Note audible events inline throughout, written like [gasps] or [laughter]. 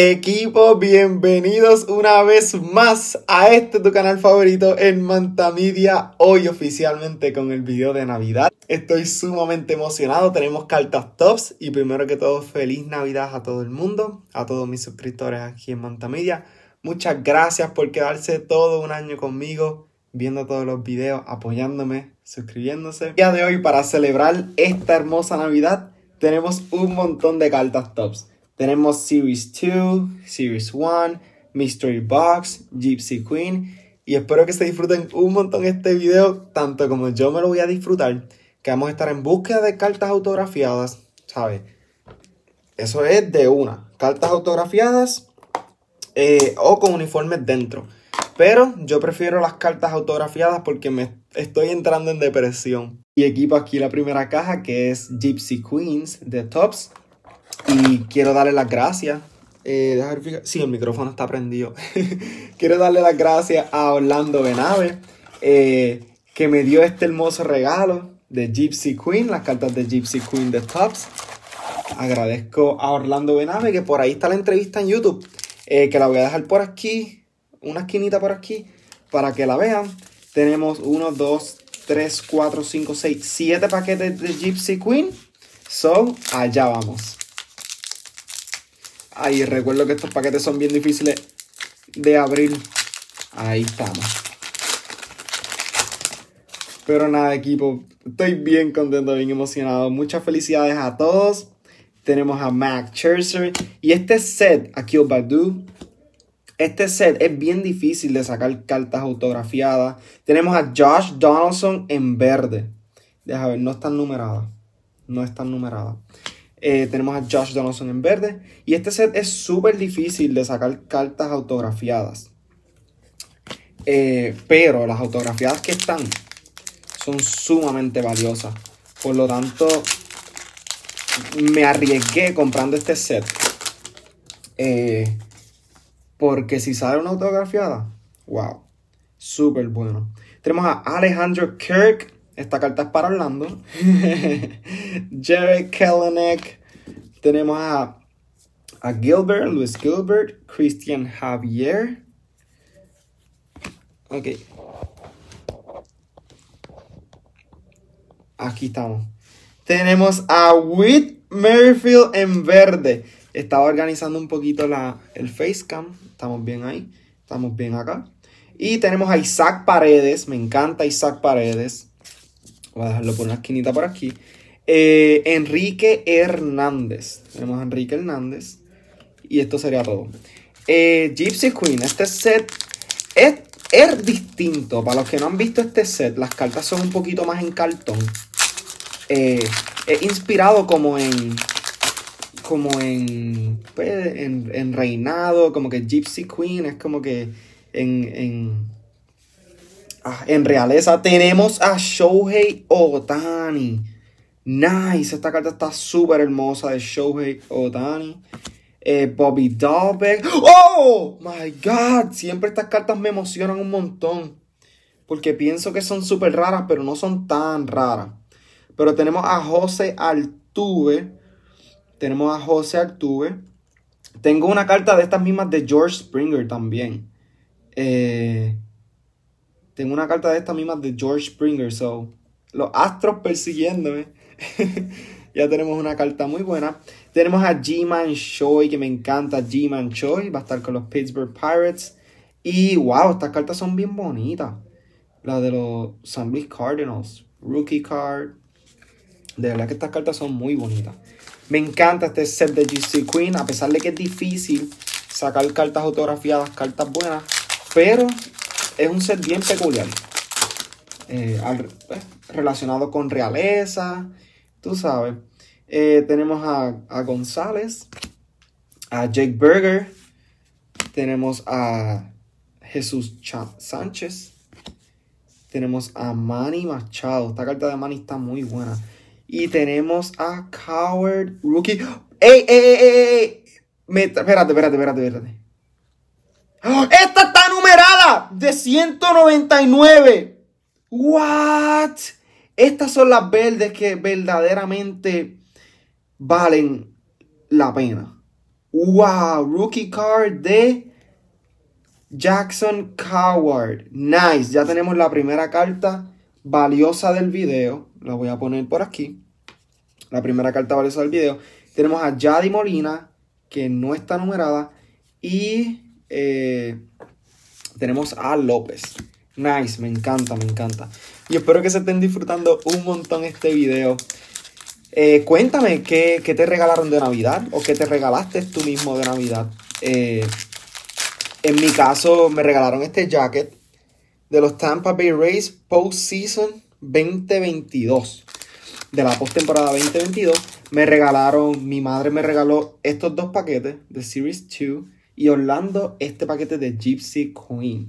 Equipo, bienvenidos una vez más a este tu canal favorito en Mantamedia. Hoy oficialmente con el video de Navidad. Estoy sumamente emocionado. Tenemos cartas tops y primero que todo, feliz Navidad a todo el mundo, a todos mis suscriptores aquí en Mantamedia. Muchas gracias por quedarse todo un año conmigo, viendo todos los videos, apoyándome, suscribiéndose. El día de hoy, para celebrar esta hermosa Navidad, tenemos un montón de cartas tops. Tenemos Series 2, Series 1, Mystery Box, Gypsy Queen. Y espero que se disfruten un montón este video, tanto como yo me lo voy a disfrutar. Que vamos a estar en búsqueda de cartas autografiadas, ¿sabes? Eso es de una. Cartas autografiadas eh, o con uniformes dentro. Pero yo prefiero las cartas autografiadas porque me estoy entrando en depresión. Y equipo aquí la primera caja que es Gypsy Queens de Tops. Y quiero darle las gracias. Eh, sí, el micrófono está prendido. [laughs] quiero darle las gracias a Orlando Benave, eh, que me dio este hermoso regalo de Gypsy Queen, las cartas de Gypsy Queen de Tops. Agradezco a Orlando Benave, que por ahí está la entrevista en YouTube, eh, que la voy a dejar por aquí, una esquinita por aquí, para que la vean. Tenemos 1, 2, 3, 4, 5, 6, 7 paquetes de Gypsy Queen. So, allá vamos. Ahí recuerdo que estos paquetes son bien difíciles de abrir. Ahí estamos. Pero nada, equipo. Estoy bien contento, bien emocionado. Muchas felicidades a todos. Tenemos a Mac Scherzer. Y este set, aquí Badu. Este set es bien difícil de sacar cartas autografiadas. Tenemos a Josh Donaldson en verde. Deja ver, no están numeradas. No están numeradas. Eh, tenemos a Josh Donaldson en verde. Y este set es súper difícil de sacar cartas autografiadas. Eh, pero las autografiadas que están son sumamente valiosas. Por lo tanto, me arriesgué comprando este set. Eh, porque si sale una autografiada, wow, súper bueno. Tenemos a Alejandro Kirk esta carta es para Orlando. [laughs] Jerry Kellenek. Tenemos a, a Gilbert, Luis Gilbert, Christian Javier. Ok. Aquí estamos. Tenemos a Whit Merrifield en verde. Estaba organizando un poquito la, el facecam. Estamos bien ahí. Estamos bien acá. Y tenemos a Isaac Paredes. Me encanta Isaac Paredes. Voy a dejarlo por una esquinita por aquí. Eh, Enrique Hernández. Tenemos a Enrique Hernández. Y esto sería todo. Eh, Gypsy Queen. Este set es, es, distinto. Para los que no han visto este set, las cartas son un poquito más en cartón. Eh, es inspirado como en. Como en, pues, en. En reinado. Como que Gypsy Queen es como que. En. en en realeza tenemos a Shohei Otani. Nice, esta carta está súper hermosa de Shohei Otani. Eh, Bobby Dahlbeck. ¡Oh! My God, siempre estas cartas me emocionan un montón. Porque pienso que son súper raras, pero no son tan raras. Pero tenemos a José Altuve. Tenemos a José Altuve. Tengo una carta de estas mismas de George Springer también. Eh, tengo una carta de estas mismas de George Springer, so los astros persiguiéndome. [laughs] ya tenemos una carta muy buena. Tenemos a G-Man Choi, que me encanta. G-Man Choi va a estar con los Pittsburgh Pirates. Y wow, estas cartas son bien bonitas. La de los San Luis Cardinals. Rookie card. De verdad que estas cartas son muy bonitas. Me encanta este set de GC Queen, a pesar de que es difícil sacar cartas autografiadas, cartas buenas. Pero es un set bien peculiar. Eh, pues, relacionado con realeza, tú sabes. Eh, tenemos a, González, a Jake Berger, tenemos a Jesús Sánchez, tenemos a Manny Machado. Esta carta de Manny está muy buena. Y tenemos a Coward Rookie. ¡Ey, ey, ey, ey! espérate, espérate, espérate, espérate. ¡Esta está numerada de 199. What? Estas son las verdes que verdaderamente valen la pena. Wow, rookie card de Jackson Coward. Nice, ya tenemos la primera carta valiosa del video. La voy a poner por aquí. La primera carta valiosa del video. Tenemos a Yadi Molina, que no está numerada. Y eh, tenemos a López. Nice, me encanta, me encanta. Y espero que se estén disfrutando un montón este video. Eh, cuéntame ¿qué, te regalaron de Navidad o qué te regalaste tú mismo de Navidad. Eh, en mi caso me regalaron este jacket de los Tampa Bay Rays Postseason 2022. De la postemporada 2022. Me regalaron, mi madre me regaló estos dos paquetes de Series 2 y Orlando este paquete de Gypsy Queen.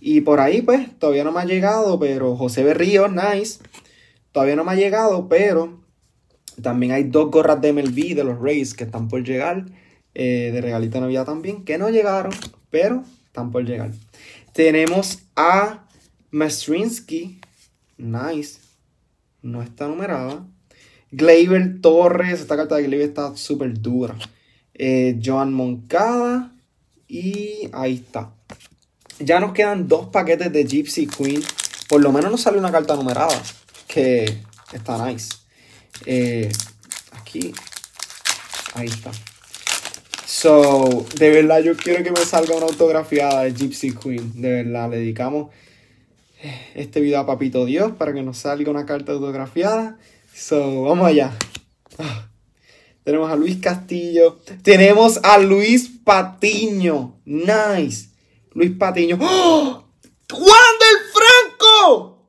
Y por ahí pues todavía no me ha llegado, pero José Berrío, nice. Todavía no me ha llegado, pero también hay dos gorras de MLB de los Rays que están por llegar. Eh, de regalito de Navidad también, que no llegaron, pero están por llegar. Tenemos a Mastrinsky. Nice. No está numerada. Gleyber Torres. Esta carta de Gleyber está súper dura. Eh, Joan Moncada. Y ahí está. Ya nos quedan dos paquetes de Gypsy Queen. Por lo menos nos sale una carta numerada. Que está nice. Eh, aquí. Ahí está. So, de verdad yo quiero que me salga una autografiada de Gypsy Queen. De verdad, le dedicamos este video a Papito Dios para que nos salga una carta autografiada. So, vamos allá. Tenemos a Luis Castillo. Tenemos a Luis Patiño. Nice. Luis Patiño. ¡Oh! ¡Juan del Franco!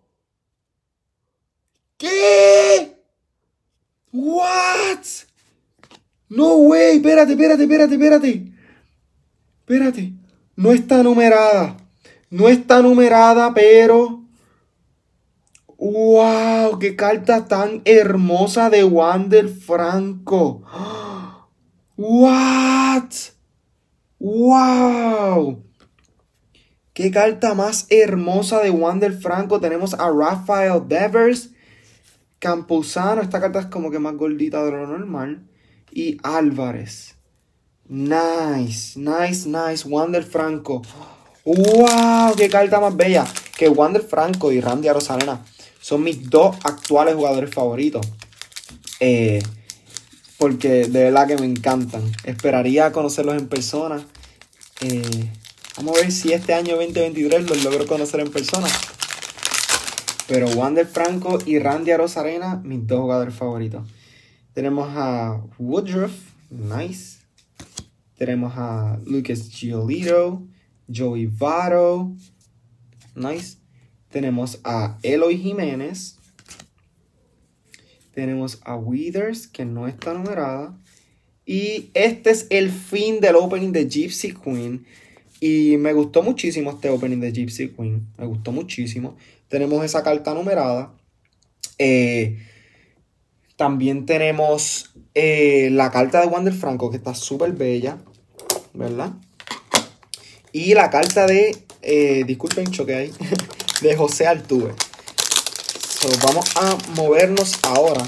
¿Qué? What? No, way, espérate, espérate, espérate, espérate. Espérate. No está numerada. No está numerada, pero... ¡Wow! ¡Qué carta tan hermosa de Wander Franco! ¿What? ¡Wow! ¡Qué carta más hermosa de Wander Franco! Tenemos a Rafael Devers, Campuzano. Esta carta es como que más gordita de lo normal y Álvarez. Nice, nice, nice. Wander Franco. ¡Wow! ¡Qué carta más bella! Que Wander Franco y Randy Arozarena son mis dos actuales jugadores favoritos. Eh, porque de verdad que me encantan. Esperaría conocerlos en persona. Eh, vamos a ver si este año 2023 los logro conocer en persona. Pero Wander Franco y Randy Arozarena, mis dos jugadores favoritos. Tenemos a Woodruff, nice. Tenemos a Lucas Giolito, Joey Varo, nice. Tenemos a Eloy Jiménez. Tenemos a Withers, que no está numerada. Y este es el fin del opening de Gypsy Queen. Y me gustó muchísimo este opening de Gypsy Queen. Me gustó muchísimo. Tenemos esa carta numerada. Eh, también tenemos eh, la carta de Wander Franco, que está súper bella, ¿verdad? Y la carta de, eh, disculpen, choque ahí, [laughs] de José Altuve. vamos a movernos ahora.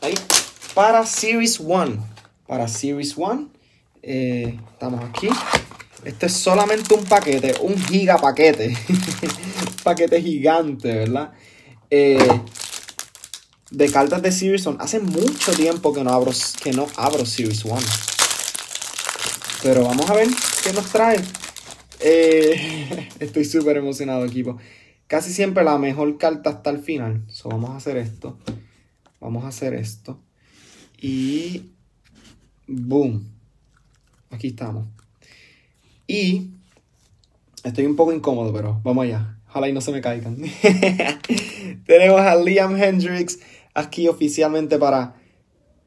Ahí, para Series 1. Para Series 1. Eh, estamos aquí. Este es solamente un paquete, un giga paquete. [laughs] paquete gigante, ¿verdad? Eh, de cartas de Series 1. Hace mucho tiempo que no abro, que no abro Series 1. Pero vamos a ver qué nos trae. Eh, [laughs] estoy súper emocionado, equipo. Casi siempre la mejor carta hasta el final. So, vamos a hacer esto. Vamos a hacer esto. Y... Boom. Aquí estamos. Y... Estoy un poco incómodo, pero vamos allá. Ojalá y no se me caigan. [laughs] Tenemos a Liam Hendricks aquí oficialmente para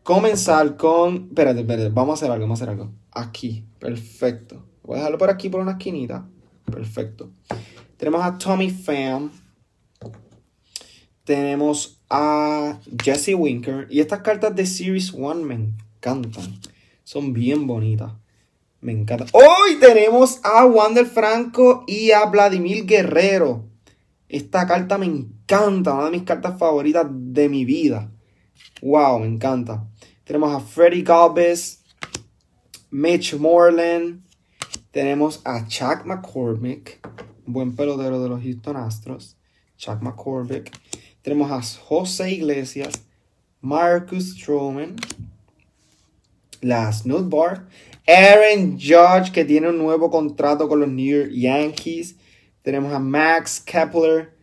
comenzar con... Espérate, espérate. Vamos a hacer algo, vamos a hacer algo. Aquí. Perfecto. Voy a dejarlo por aquí por una esquinita. Perfecto. Tenemos a Tommy Pham. Tenemos a Jesse Winker. Y estas cartas de Series 1 me encantan. Son bien bonitas. Me encanta. Hoy tenemos a Wander Franco y a Vladimir Guerrero. Esta carta me encanta, una de mis cartas favoritas de mi vida. Wow, me encanta. Tenemos a Freddie Galvez, Mitch Moreland. Tenemos a Chuck McCormick, buen pelotero de los Houston Astros. Chuck McCormick. Tenemos a José Iglesias, Marcus Stroman, la Snoot Bar, Aaron Judge, que tiene un nuevo contrato con los New York Yankees. Tenemos a Max Kepler,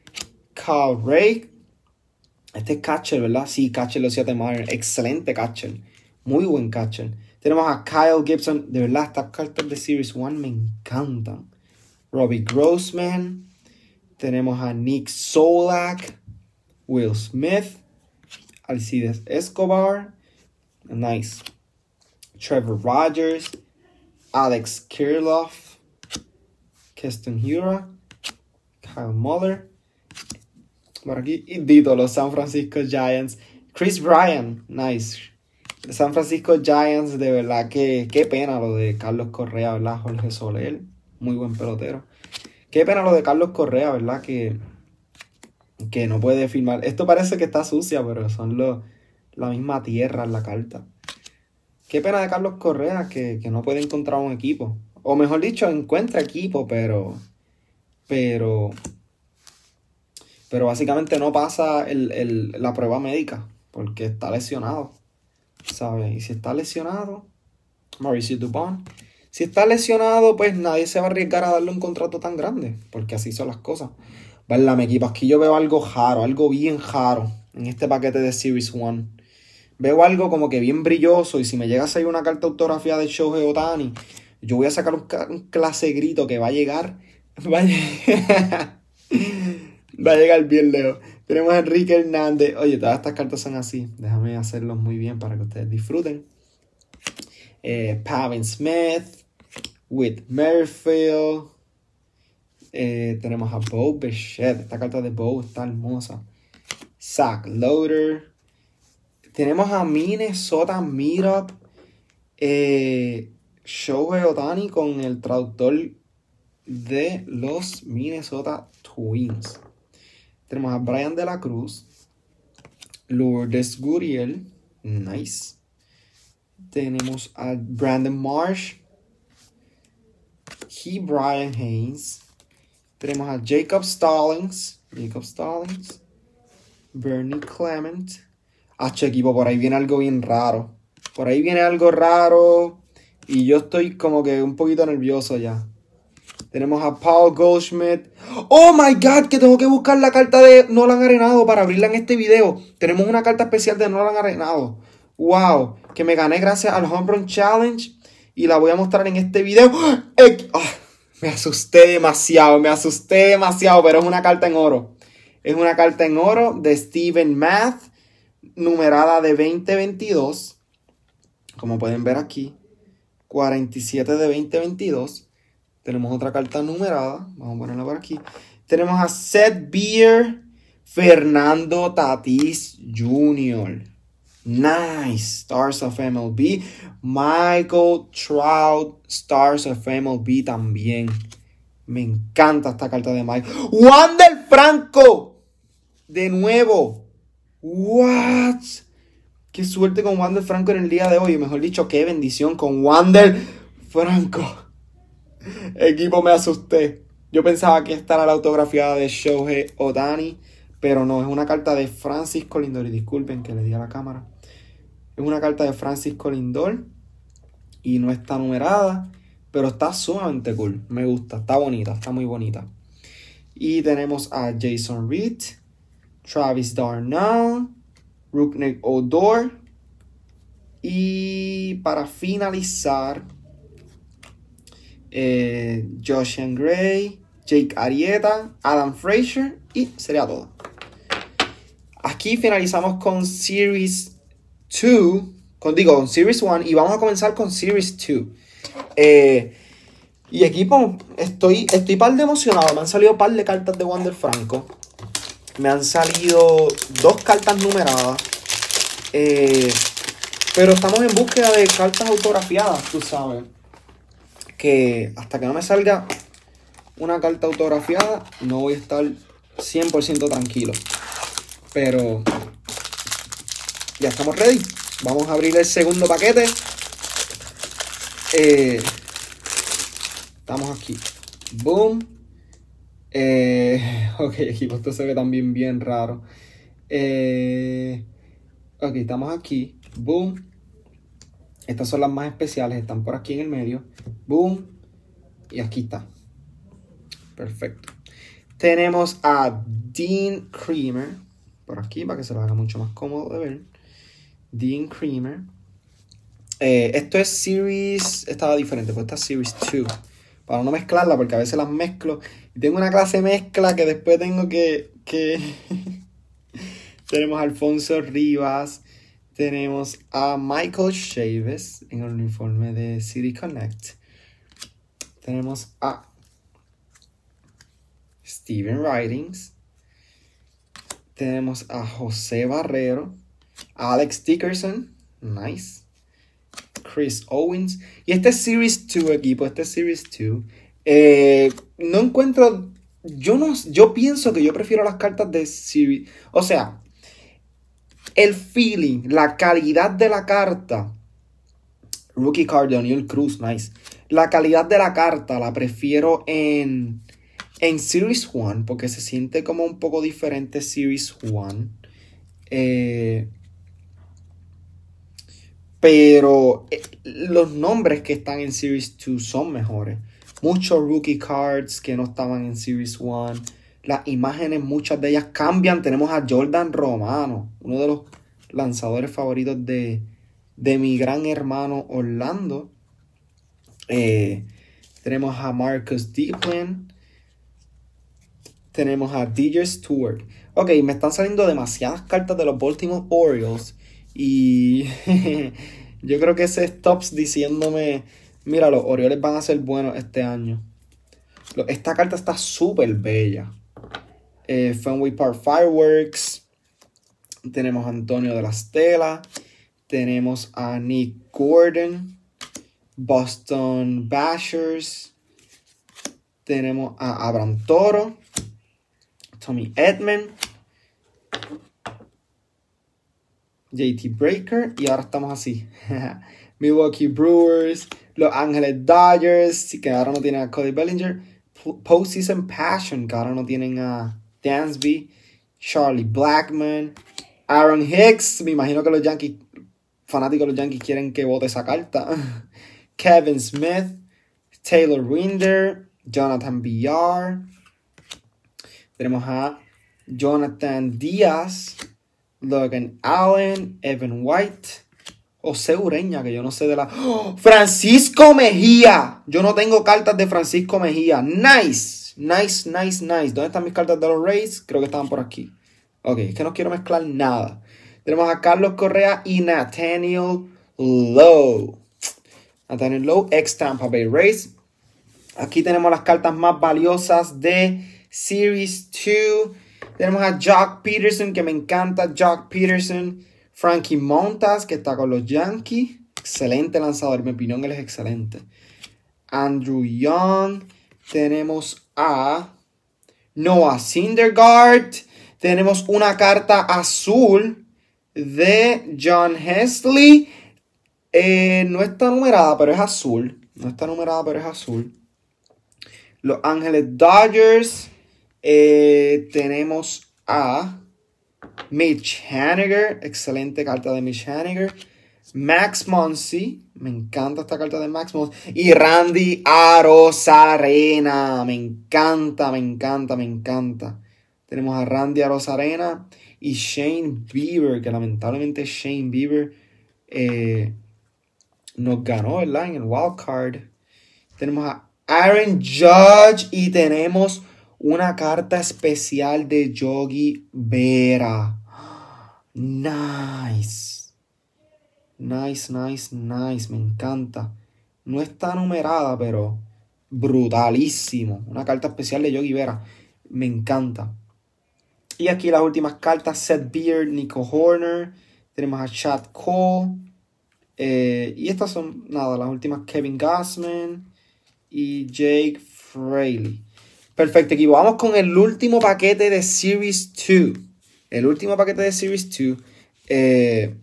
Carl Ray. Este es catcher, ¿verdad? Sí, catcher Seattle Mariners. Excelente catcher. Muy buen catcher. Tenemos a Kyle Gibson. De verdad, estas cartas de Series 1 me encantan. Robbie Grossman. Tenemos a Nick Solak. Will Smith. Alcides Escobar. Nice. Trevor Rogers. Alex Kirilloff. Keston Hura. Kyle Muller. Por aquí, y Dito, los San Francisco Giants. Chris Bryan, nice. San Francisco Giants, de verdad que qué pena lo de Carlos Correa, ¿verdad? Jorge Soler, muy buen pelotero. Qué pena lo de Carlos Correa, ¿verdad? Que, que no puede firmar. Esto parece que está sucia, pero son la misma tierra en la carta. Qué pena de Carlos Correa que, que no puede encontrar un equipo. O mejor dicho, encuentra equipo, pero. Pero pero básicamente no pasa la prueba médica porque está lesionado. ¿Sabes? Y si está lesionado, Mauricio Dupont, si está lesionado, pues nadie se va a arriesgar a darle un contrato tan grande, porque así son las cosas. ¿Verdad, mi equipo? Aquí yo veo algo raro, algo bien raro en este paquete de Series 1. Veo algo como que bien brilloso y si me llega a salir una carta autografía de Shohei Otani, yo voy a sacar un, clase grito que va a llegar. [laughs] Va a [laughs] Va a llegar bien lejos. Tenemos a Enrique Hernández. Oye, todas estas cartas son así. Déjame hacerlos muy bien para que ustedes disfruten. Eh, Pavin Smith. With Merrifield. Eh, tenemos a Bo Bichette. Esta carta de Bo está hermosa. Zach Loader. Tenemos a Minnesota Meetup. Eh, Shohei Otani con el traductor de los Minnesota Twins. Tenemos a Brian de la Cruz. Lourdes Guriel. Nice. Tenemos a Brandon Marsh. Key Brian Haynes. Tenemos a Jacob Stallings. Jacob Stallings. Bernie Clement. H equipo, por ahí viene algo bien raro. Por ahí viene algo raro. Y yo estoy como que un poquito nervioso ya. Tenemos a Paul Goldschmidt. Oh my god, que tengo que buscar la carta de Nolan Arenado para abrirla en este video. Tenemos una carta especial de Nolan Arenado. Wow, que me gané gracias al Home Run Challenge. Y la voy a mostrar en este video. [gasps] Ah, me asusté demasiado, me asusté demasiado, pero es una carta en oro. Es una carta en oro de Steven Math, numerada de 2022. Como pueden ver aquí, 47 de 2022. Tenemos otra carta numerada. Vamos a ponerla por aquí. Tenemos a Seth Beer, Fernando Tatis Jr. Nice. Stars of MLB. Michael Trout, Stars of MLB también. Me encanta esta carta de Mike. Wander Franco. De nuevo. What? Qué suerte con Wander Franco en el día de hoy. Mejor dicho, qué bendición con Wander Franco. Equipo, me asusté. Yo pensaba que esta era la autografía de Shohei Otani, pero no, es una carta de Francisco Lindor. Y disculpen que le di a la cámara. Es una carta de Francisco Lindor y no está numerada, pero está sumamente cool. Me gusta, está bonita, está muy bonita. Y tenemos a Jason Reed, Travis Darnell, Rooknick Odor. Y para finalizar, eh, Joshian Gray, Jake Arieta, Adam Fraser y sería todo. Aquí finalizamos con Series 2, con, digo, con Series 1 y vamos a comenzar con Series 2. Eh, y equipo, estoy, estoy par de emocionado. Me han salido par de cartas de Wander Franco. Me han salido dos cartas numeradas. Eh, pero estamos en búsqueda de cartas autografiadas, tú sabes que hasta que no me salga una carta autografiada, no voy a estar 100% tranquilo. Pero ya estamos ready. Vamos a abrir el segundo paquete. Eh, estamos aquí. Boom. Eh, [laughs] ok, equipo, esto se ve también bien raro. Eh, ok, estamos aquí. Boom. Estas son las más especiales, están por aquí en el medio. Boom. Y aquí está. Perfecto. Tenemos a Dean Creamer. Por aquí, para que se lo haga mucho más cómodo de ver. Dean Creamer. Eh, esto es Series. Estaba diferente, pues esta es Series 2. Para no mezclarla, porque a veces las mezclo. Y tengo una clase mezcla que después tengo que. que [laughs] tenemos a Alfonso Rivas. Tenemos a Michael Chaves en el uniforme de City Connect. Tenemos a Steven Writings. Tenemos a José Barrero. Alex Dickerson. Nice. Chris Owens. Y este es Series 2, equipo. Este es Series 2. Eh, no encuentro. Yo no. Yo pienso que yo prefiero las cartas de Series. O sea, el feeling, la calidad de la carta. Rookie card de O'Neill Cruz, nice. La calidad de la carta la prefiero en, en Series 1 porque se siente como un poco diferente Series 1. Eh, pero eh, los nombres que están en Series 2 son mejores. Muchos rookie cards que no estaban en Series 1. Las imágenes, muchas de ellas cambian. Tenemos a Jordan Romano, uno de los lanzadores favoritos de, de mi gran hermano Orlando. Eh, tenemos a Marcus Deepland. Tenemos a DJ Stewart. Ok, me están saliendo demasiadas cartas de los Baltimore Orioles. Y [laughs] yo creo que ese stops diciéndome, mira, los Orioles van a ser buenos este año. Esta carta está súper bella. Eh, Fenway Park Fireworks. Tenemos a Antonio de la Stella. Tenemos a Nick Gordon. Boston Bashers. Tenemos a Abraham Toro. Tommy Edman. JT Breaker. Y ahora estamos así. [laughs] Milwaukee Brewers. Los Ángeles Dodgers. Que ahora no tienen a Cody Bellinger. Postseason Passion. Que ahora no tienen a Dansby. Charlie Blackman. Aaron Hicks. Me imagino que los Yankees. Fanáticos de los Yankees quieren que vote esa carta. [laughs] Kevin Smith. Taylor Winder. Jonathan Villar. Tenemos a Jonathan Díaz. Logan Allen, Evan White, José Ureña, que yo no sé de la. ¡Oh! Francisco Mejía. Yo no tengo cartas de Francisco Mejía. Nice, nice, nice, nice. ¿Dónde están mis cartas de los Rays? Creo que estaban por aquí. Ok, es que no quiero mezclar nada. Tenemos a Carlos Correa y Nathaniel Lowe. Nathaniel Lowe, ex Tampa Bay Rays. Aquí tenemos las cartas más valiosas de Series 2. Tenemos a Jock Peterson, que me encanta. Jock Peterson. Frankie Montas, que está con los Yankees. Excelente lanzador. Mi opinión, él es excelente. Andrew Young. Tenemos a Noah Syndergaard. Tenemos una carta azul de John Hesley. Eh, no está numerada, pero es azul. No está numerada, pero es azul. Los Ángeles Dodgers. Eh, tenemos a Mitch Haniger, excelente carta de Mitch Haniger. Max Monsi, me encanta esta carta de Max Monsi. Y Randy Arozarena, me encanta, me encanta, me encanta. Tenemos a Randy Arozarena y Shane Bieber, que lamentablemente Shane Bieber eh, nos ganó, ¿verdad? En el wild card. Tenemos a Aaron Judge y tenemos una carta especial de Yogi Vera. Nice. Nice, nice, nice. Me encanta. No está numerada, pero brutalísimo. Una carta especial de Yogi Vera. Me encanta. Y aquí las últimas cartas. Seth Beard, Nico Horner. Tenemos a Chad Cole. Eh, y estas son, nada, las últimas Kevin Gassman y Jake Fraley. Perfecto, equipo. Vamos con el último paquete de Series 2. El último paquete de Series 2. Eh,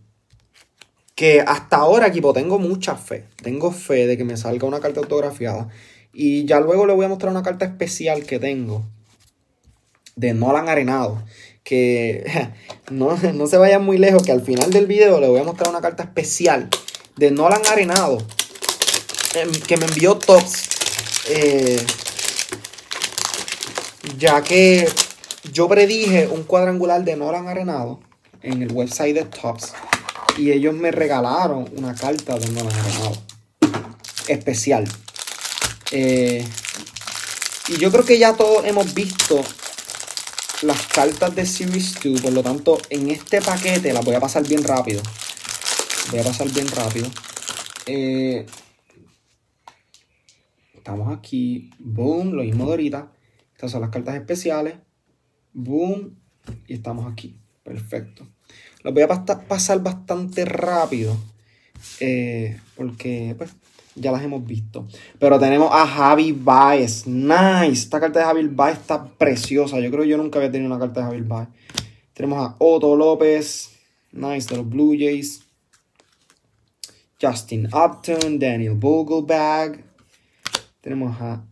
que hasta ahora, equipo, tengo mucha fe. Tengo fe de que me salga una carta autografiada. Y ya luego le voy a mostrar una carta especial que tengo de Nolan Arenado. Que [laughs] no, no se vayan muy lejos, que al final del video le voy a mostrar una carta especial de Nolan Arenado. Em, que me envió Tops. Eh, ya que yo predije un cuadrangular de Nolan Arenado en el website de Tops. Y ellos me regalaron una carta de Nolan Arenado. Especial. Eh, y yo creo que ya todos hemos visto las cartas de Series 2. Por lo tanto, en este paquete las voy a pasar bien rápido. Voy a pasar bien rápido. Eh, estamos aquí. Boom, lo mismo de ahorita. Estas son las cartas especiales. Boom. Y estamos aquí. Perfecto. Las voy a pasar bastante rápido. Eh, porque pues, ya las hemos visto. Pero tenemos a Javi Baez. Nice. Esta carta de Javi Baez está preciosa. Yo creo que yo nunca había tenido una carta de Javi Baez. Tenemos a Otto López. Nice de los Blue Jays. Justin Upton. Daniel Vogelbag. Tenemos a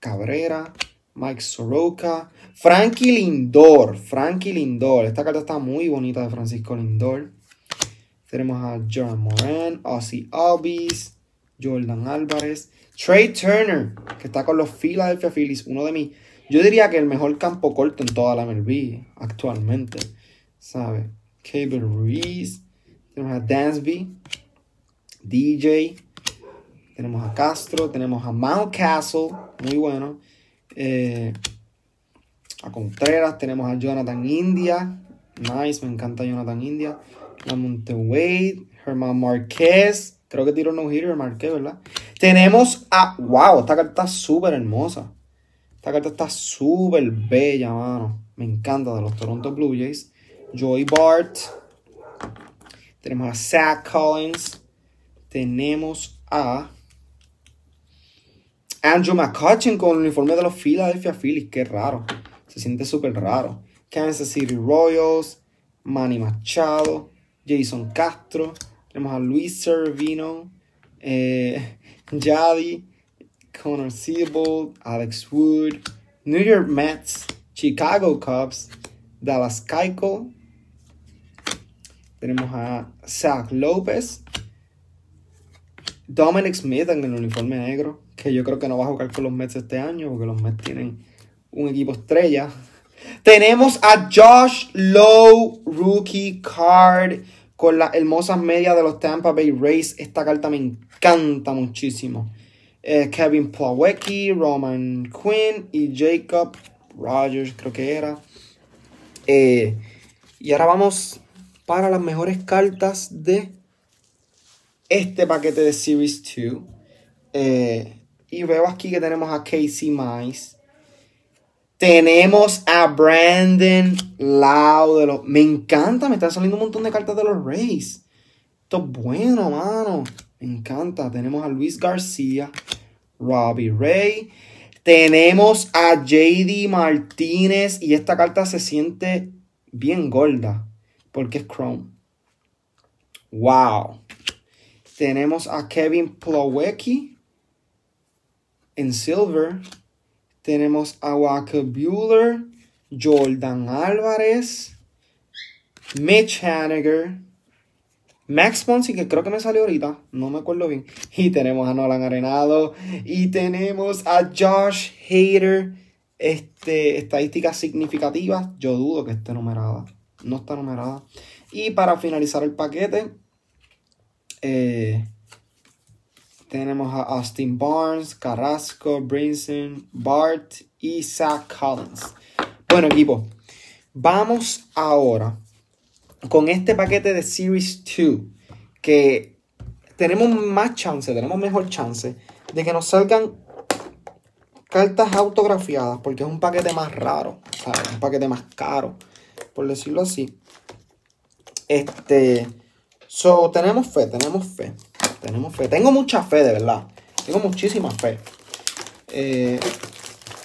Cabrera. Mike Soroka. Frankie Lindor. Frankie Lindor. Esta carta está muy bonita de Francisco Lindor. Tenemos a John Moran. Ozzy Albies. Jordan Álvarez, Trey Turner, que está con los Philadelphia Phillies, uno de mis, yo diría que el mejor campo corto en toda la MLB actualmente, ¿sabe? Cable Ruiz, tenemos a Dansby, DJ, tenemos a Castro, tenemos a Mount Castle, muy bueno, eh, a Contreras, tenemos a Jonathan India, nice, me encanta Jonathan India, Lamonte Wade, Herman Marquez, Creo que tiró no hitter, marqué, ¿verdad? Tenemos a. ¡Wow! Esta carta está súper hermosa. Esta carta está súper bella, mano. Me encanta de los Toronto Blue Jays. Joy Bart. Tenemos a Zach Collins. Tenemos a. Andrew McCutcheon con el uniforme de los Philadelphia Phillies. Qué raro. Se siente súper raro. Kansas City Royals. Manny Machado. Jason Castro. Tenemos a Luis Servino, eh, [laughs] Connor Seabold, Alex Wood, New York Mets, Chicago Cubs, Dallas Keuchel. Tenemos a Zach López, Dominic Smith en el uniforme negro, que yo creo que no va a jugar con los Mets este año, porque los Mets tienen un equipo estrella. Tenemos a Josh Lowe, rookie card con las hermosas medias de los Tampa Bay Rays. Esta carta me encanta muchísimo. Eh, Kevin Plawecki, Roman Quinn y Jacob Rogers, creo que era. Eh, y ahora vamos para las mejores cartas de este paquete de Series 2. Eh, y veo aquí que tenemos a Casey Mice. Tenemos a Brandon Lau de los. Me encanta, me están saliendo un montón de cartas de los Rays. Esto es bueno, mano. Me encanta. Tenemos a Luis García, Robbie Ray. Tenemos a JD Martínez. Y esta carta se siente bien gorda. Porque es Chrome. Wow. Tenemos a Kevin Plowecki en Silver. Tenemos a Walker Bueller, Jordan Álvarez, Mitch Haniger, Max Ponzi, que creo que me salió ahorita, no me acuerdo bien. Y tenemos a Nolan Arenado. Y tenemos a Josh Hader. Este, estadísticas significativas. Yo dudo que esté numerada. No está numerada. Y para finalizar el paquete, eh, tenemos a Austin Barnes, Carrasco, Brinson, Bart y Zach Collins. Bueno, equipo, vamos ahora con este paquete de Series 2 que tenemos más chance, tenemos mejor chance de que nos salgan cartas autografiadas porque es un paquete más raro, un paquete más caro, por decirlo así. Este, so, tenemos fe, tenemos fe. Tenemos fe. Tengo mucha fe, de verdad. Tengo muchísima fe. Eh,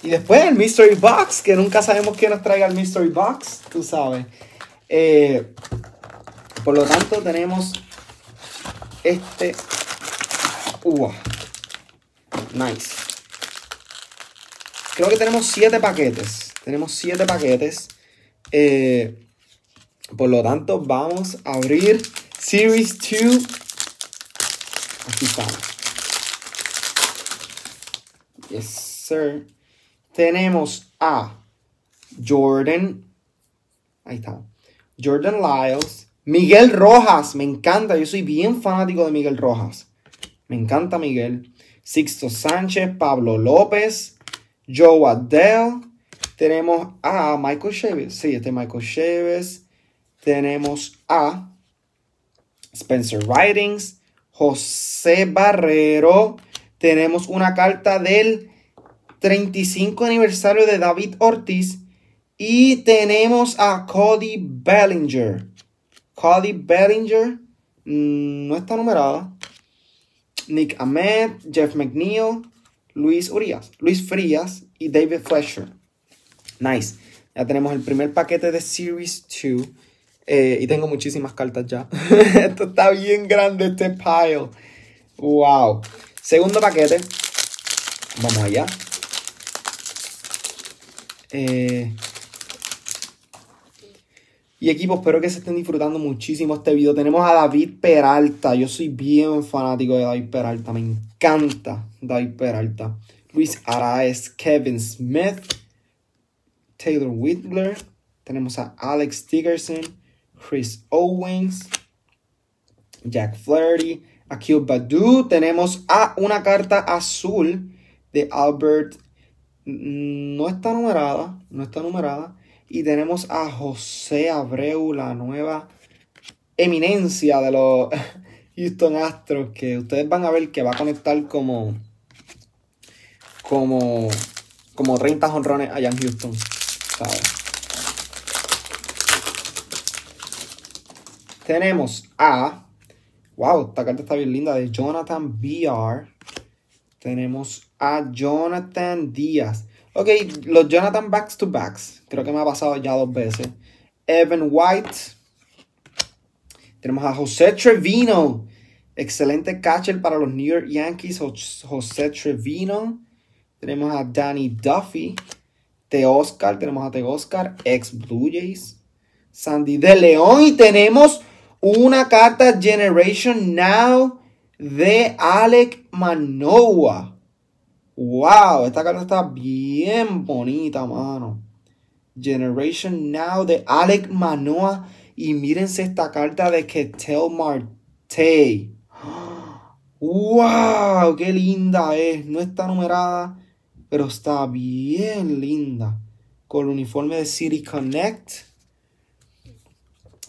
y después el Mystery Box, que nunca sabemos quién nos traiga el Mystery Box, tú sabes. Eh, por lo tanto, tenemos este. Nice. Creo que tenemos siete paquetes. Tenemos siete paquetes. Eh, por lo tanto, vamos a abrir Series 2. Yes, sir. Tenemos a Jordan. Ahí está. Jordan Lyles. Miguel Rojas. Me encanta. Yo soy bien fanático de Miguel Rojas. Me encanta Miguel. Sixto Sánchez. Pablo López. Joe Adele. Tenemos a Michael Chaves. Sí, este es Michael Chaves. Tenemos a Spencer Writings. José Barrero. Tenemos una carta del 35 aniversario de David Ortiz. Y tenemos a Cody Bellinger. Cody Bellinger mm, no está numerada. Nick Ahmed, Jeff McNeil, Luis Urias, Luis Frías y David Fletcher. Nice. Ya tenemos el primer paquete de Series 2. Eh, y tengo muchísimas cartas ya. [laughs] Esto está bien grande, este pile. Wow. Segundo paquete. Vamos allá. Eh, y equipo, espero que se estén disfrutando muchísimo este video. Tenemos a David Peralta. Yo soy bien fanático de David Peralta. Me encanta David Peralta. Luis Araez, Kevin Smith, Taylor Whitler. Tenemos a Alex Tickerson, Chris Owens, Jack Flaherty, Akil Badu. Tenemos a una carta azul de Albert. No está numerada, no está numerada. Y tenemos a José Abreu, la nueva eminencia de los [laughs] Houston Astros, que ustedes van a ver que va a conectar como como como 30 honrones allá en Houston, Tenemos a Wow, esta carta está bien linda de Jonathan BR. Tenemos a Jonathan Díaz. Ok, los Jonathan Backs to Backs. Creo que me ha pasado ya dos veces. Evan White. Tenemos a José Trevino. Excelente catcher para los New York Yankees. José Trevino. Tenemos a Danny Duffy. Te Oscar. Tenemos a Te Oscar. Ex Blue Jays. Sandy de León. Y tenemos una carta Generation Now de Alec Manoa. Wow, esta carta está bien bonita, mano. Generation Now de Alec Manoa. Y mírense esta carta de Ketel Marte. ¡Wow! ¡Qué linda es! No está numerada, pero está bien linda. Con el uniforme de City Connect.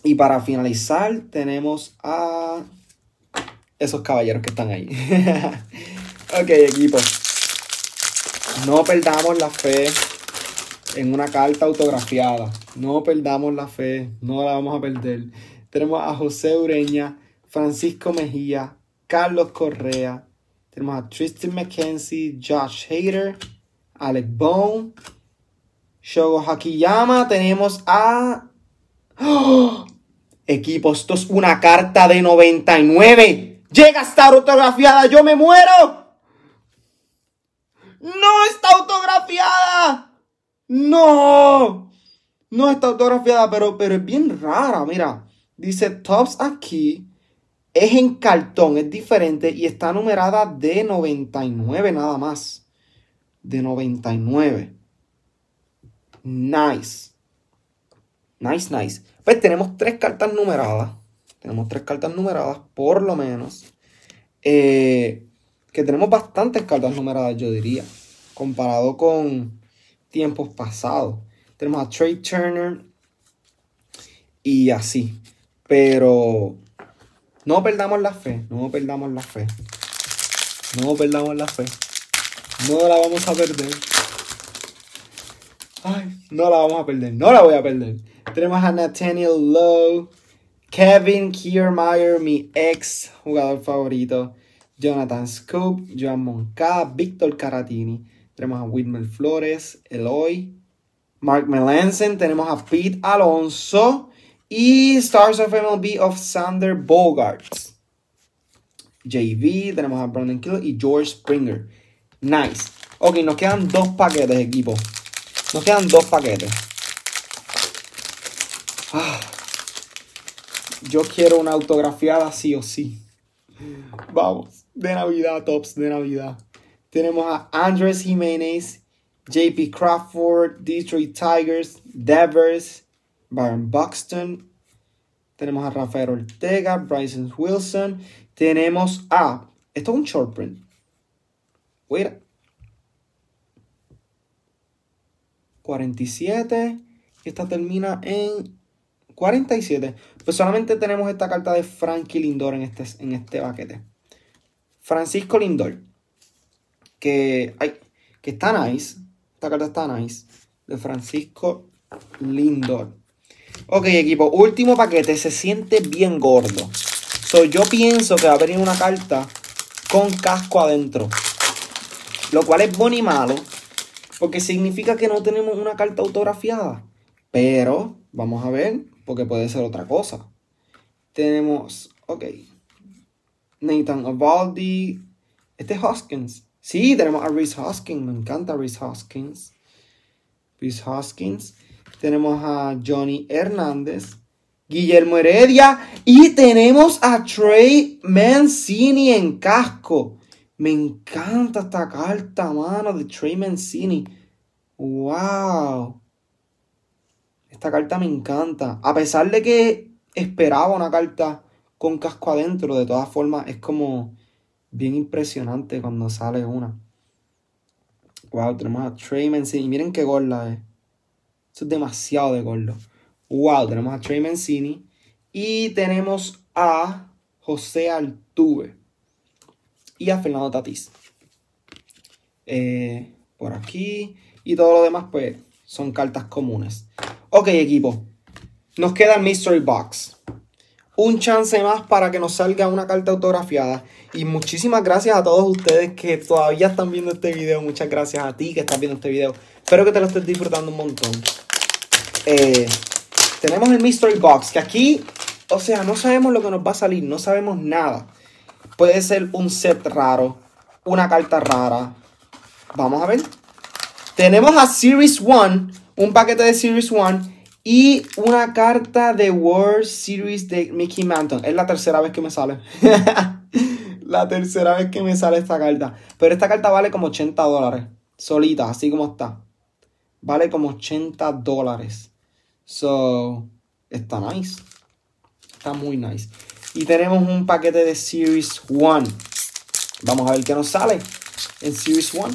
Y para finalizar, tenemos a esos caballeros que están ahí. [laughs] ok, equipo. No perdamos la fe en una carta autografiada. No perdamos la fe. No la vamos a perder. Tenemos a José Ureña, Francisco Mejía, Carlos Correa. Tenemos a Tristan McKenzie, Josh Hader, Alec Bone, Shogo Hakiyama. Tenemos a. ¡Oh! Equipo, esto es una carta de 99. Llega a estar autografiada. Yo me muero. ¡No está autografiada! ¡No! No está autografiada, pero, pero es bien rara. Mira, dice Tops aquí. Es en cartón, es diferente y está numerada de 99 nada más. De 99. Nice. Nice, nice. Pues tenemos tres cartas numeradas. Tenemos tres cartas numeradas, por lo menos. Eh, que tenemos bastantes cartas numeradas, yo diría, comparado con tiempos pasados. Tenemos a Trey Turner y así. Pero no perdamos la fe, no perdamos la fe. No perdamos la fe. No la vamos a perder. Ay, no la vamos a perder, no la voy a perder. Tenemos a Nathaniel Lowe, Kevin Kiermaier, mi ex jugador favorito. Jonathan Scoop, Joan Moncada, Víctor Caratini. Tenemos a Whitmer Flores, Eloy, Mark Melanson. Tenemos a Pete Alonso y Stars of MLB of Sander Bogarts. JV, tenemos a Brandon Kill y George Springer. Nice. Ok, nos quedan dos paquetes, equipo. Nos quedan dos paquetes. Ah. Yo quiero una autografiada sí o sí. Vamos, de Navidad, tops de Navidad. Tenemos a Andres Jiménez, JP Crawford, Detroit Tigers, Devers, Baron Buxton. Tenemos a Rafael Ortega, Bryson Wilson. Tenemos a. Esto es un short print. Wait. 47. Esta termina en 47. Pues solamente tenemos esta carta de Frankie Lindor en este, en este paquete. Francisco Lindor. Que, ay, que está nice. Esta carta está nice. De Francisco Lindor. Ok, equipo. Último paquete. Se siente bien gordo. So, yo pienso que va a venir una carta con casco adentro. Lo cual es bueno y malo. Porque significa que no tenemos una carta autografiada. Pero, vamos a ver porque puede ser otra cosa. Tenemos, ok, Nathan Avaldi, este es Hoskins. Sí, tenemos a Reese Hoskins, me encanta Reese Hoskins. Reese Hoskins. Tenemos a Johnny Hernández, Guillermo Heredia y tenemos a Trey Mancini en casco. Me encanta esta carta, mano, de Trey Mancini. Wow. Esta carta me encanta. A pesar de que esperaba una carta con casco adentro, de todas formas es como bien impresionante cuando sale una. Wow, tenemos a Trey Mancini. Miren qué gorda es. Eso es demasiado de gordo. Wow, tenemos a Trey Mancini. Y tenemos a José Altuve. Y a Fernando Tatís. Eh, por aquí. Y todo lo demás, pues, son cartas comunes. Ok, equipo. Nos queda el Mystery Box. Un chance más para que nos salga una carta autografiada. Y muchísimas gracias a todos ustedes que todavía están viendo este video. Muchas gracias a ti que estás viendo este video. Espero que te lo estés disfrutando un montón. Eh, tenemos el Mystery Box. Que aquí, o sea, no sabemos lo que nos va a salir. No sabemos nada. Puede ser un set raro. Una carta rara. Vamos a ver. Tenemos a Series 1 un paquete de Series 1 y una carta de World Series de Mickey Mantle. Es la tercera vez que me sale. [laughs] la tercera vez que me sale esta carta. Pero esta carta vale como 80 dólares. Solita, así como está. Vale como 80 dólares. So, está nice. Está muy nice. Y tenemos un paquete de Series 1. Vamos a ver qué nos sale en Series 1.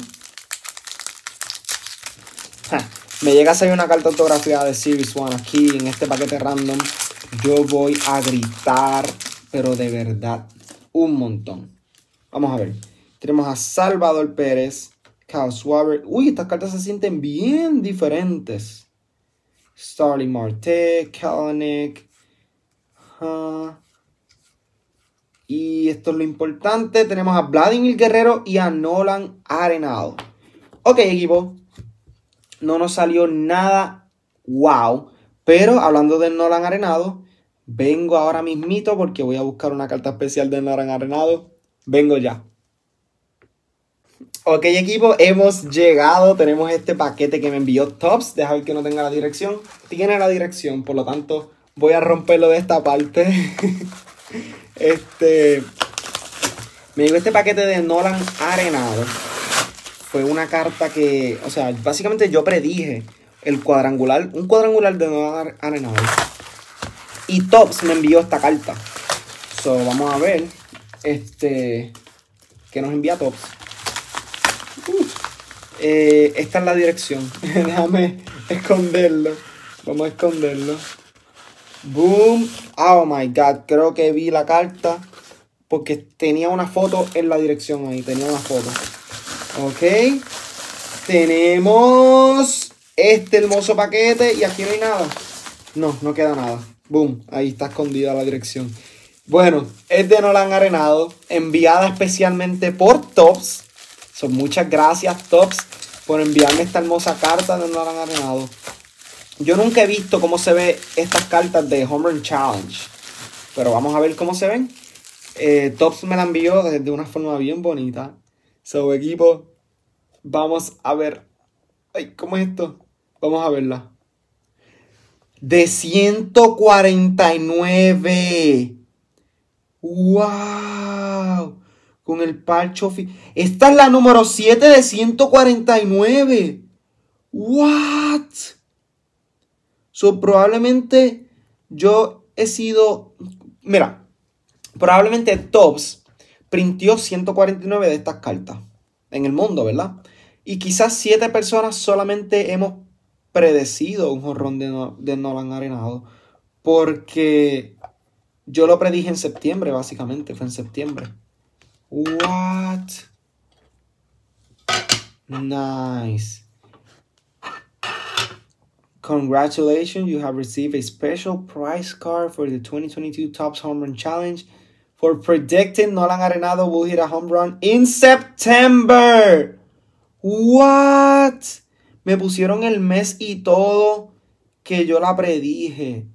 Me llega a salir una carta autografiada de Series 1 aquí en este paquete random, yo voy a gritar, pero de verdad, un montón. Vamos a ver. Tenemos a Salvador Pérez, Kyle Schwarber. Uy, estas cartas se sienten bien diferentes. Starling Marte, Kalanick. Y esto es lo importante. Tenemos a Vladimir Guerrero y a Nolan Arenado. Ok, equipo no nos salió nada wow. Pero hablando del Nolan Arenado, vengo ahora mismito porque voy a buscar una carta especial de Nolan Arenado. Vengo ya. Ok equipo, hemos llegado, tenemos este paquete que me envió Tops, deja ver que no tenga la dirección, tiene la dirección, por lo tanto voy a romperlo de esta parte. [laughs] este, me llegó este paquete de Nolan Arenado fue una carta que, o sea, básicamente yo predije el cuadrangular, un cuadrangular de Nueva Arenado. Y Tops me envió esta carta. So, vamos a ver, este, que nos envía Tops. Eh, esta es la dirección. [laughs] Déjame esconderlo. Vamos a esconderlo. Boom. Oh my god. Creo que vi la carta. Porque tenía una foto en la dirección ahí. Tenía una foto. Ok. Tenemos este hermoso paquete y aquí no hay nada. No, no queda nada. Boom, ahí está escondida la dirección. Bueno, es de Nolan Arenado, enviada especialmente por Tops. Son muchas gracias, Tops, por enviarme esta hermosa carta de Nolan Arenado. Yo nunca he visto cómo se ve estas cartas de Home Run Challenge. Pero vamos a ver cómo se ven. Eh, Tops me la envió de una forma bien bonita. So, equipo, vamos a ver. Ay, ¿cómo es esto? Vamos a verla. De 149. ¡Wow! Con el parcho. Esta es la número 7 de 149. ¿What? So, probablemente yo he sido. Mira, probablemente Tops printió 149 de estas cartas en el mundo, ¿verdad? Y quizás 7 personas solamente hemos predecido un jorrón de, de Nolan Arenado. Porque yo lo predije en septiembre, básicamente, fue en septiembre. What? Nice. Congratulations, you have received a special prize card for the 2022 Tops Home Run Challenge for predicting Nolan Arenado will hit a home run in September. What? Me pusieron el mes y todo que yo la predije.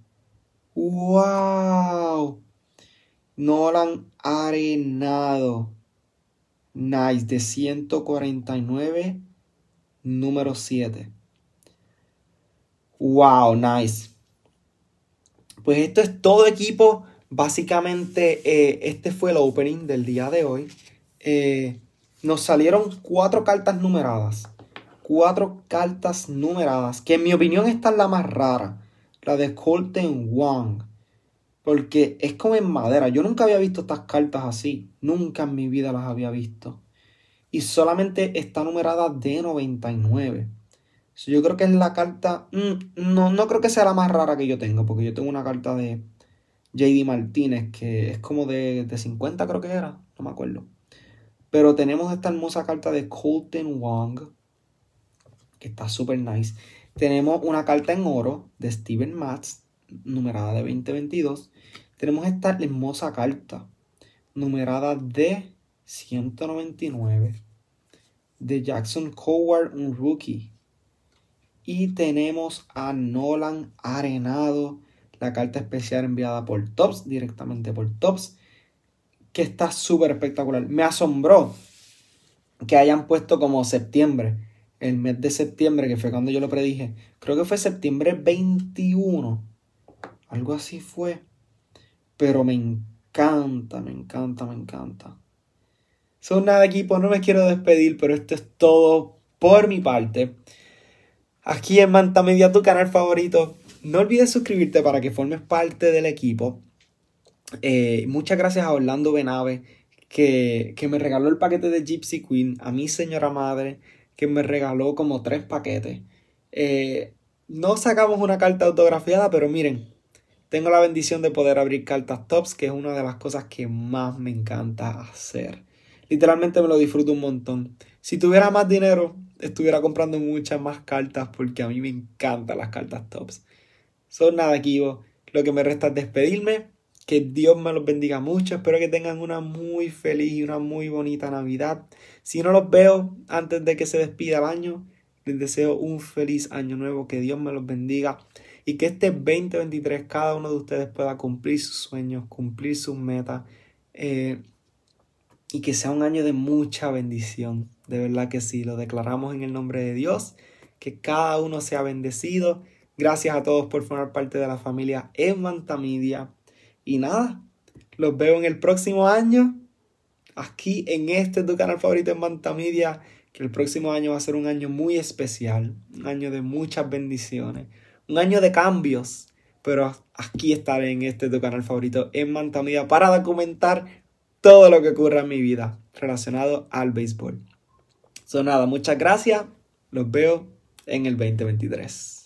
Wow. Nolan Arenado. Nice. De 149. Número 7. Wow, nice. Pues esto es todo equipo. Básicamente eh, este fue el opening del día de hoy. Eh, nos salieron cuatro cartas numeradas. Cuatro cartas numeradas. Que en mi opinión esta es la más rara. La de Colton Wong. Porque es como en madera. Yo nunca había visto estas cartas así. Nunca en mi vida las había visto. Y solamente está numerada de 99 yo creo que es la carta. Mm, no, no creo que sea la más rara que yo tengo, porque yo tengo una carta de JD Martínez que es como de, de 50, creo que era, no me acuerdo. Pero tenemos esta hermosa carta de Colton Wong, que está súper nice. Tenemos una carta en oro de Steven Matz, numerada de 2022. Tenemos esta hermosa carta, numerada de 199, de Jackson Coward, un rookie, y tenemos a Nolan Arenado, la carta especial enviada por Tops, directamente por Tops, que está súper espectacular. Me asombró que hayan puesto como septiembre, el mes de septiembre, que fue cuando yo lo predije. Creo que fue septiembre 21. Algo así fue. Pero me encanta, me encanta, me encanta. Son nada equipo, no me quiero despedir, pero esto es todo por mi parte aquí en Manta Media, tu canal favorito. No olvides suscribirte para que formes parte del equipo. Eh, muchas gracias a Orlando Benave, que, me regaló el paquete de Gypsy Queen, a mi señora madre, que me regaló como tres paquetes. Eh, no sacamos una carta autografiada, pero miren, tengo la bendición de poder abrir cartas tops, que es una de las cosas que más me encanta hacer. Literalmente me lo disfruto un montón. Si tuviera más dinero, estuviera comprando muchas más cartas porque a mí me encantan las cartas tops. Son nada, Kibo. Lo que me resta es despedirme. Que Dios me los bendiga mucho. Espero que tengan una muy feliz y una muy bonita Navidad. Si no los veo antes de que se despida el año, les deseo un feliz año nuevo. Que Dios me los bendiga. Y que este 2023 cada uno de ustedes pueda cumplir sus sueños, cumplir sus metas. Eh, y que sea un año de mucha bendición. De verdad que sí, lo declaramos en el nombre de Dios, que cada uno sea bendecido. Gracias a todos por formar parte de la familia en Mantamidia. Y nada, los veo en el próximo año, aquí en este tu canal favorito en Mantamidia, que el próximo año va a ser un año muy especial, un año de muchas bendiciones, un año de cambios. Pero aquí estaré en este tu canal favorito en Mantamidia para documentar todo lo que ocurra en mi vida relacionado al béisbol. So nada, muchas gracias. Los veo en el 2023.